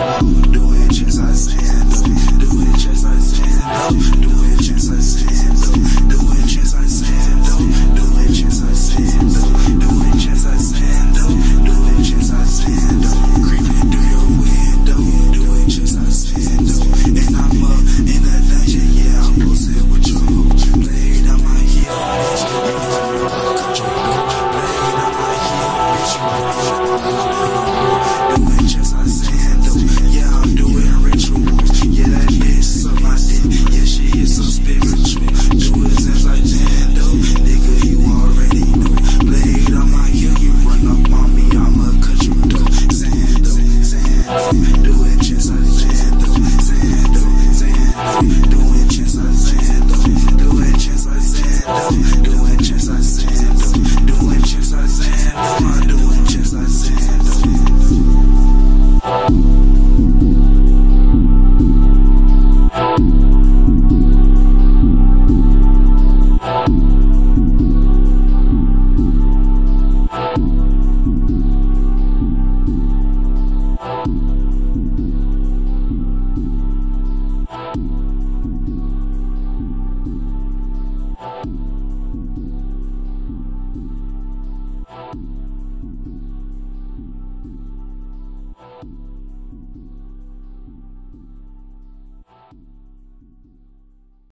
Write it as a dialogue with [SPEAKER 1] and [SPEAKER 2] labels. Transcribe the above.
[SPEAKER 1] Do it just us?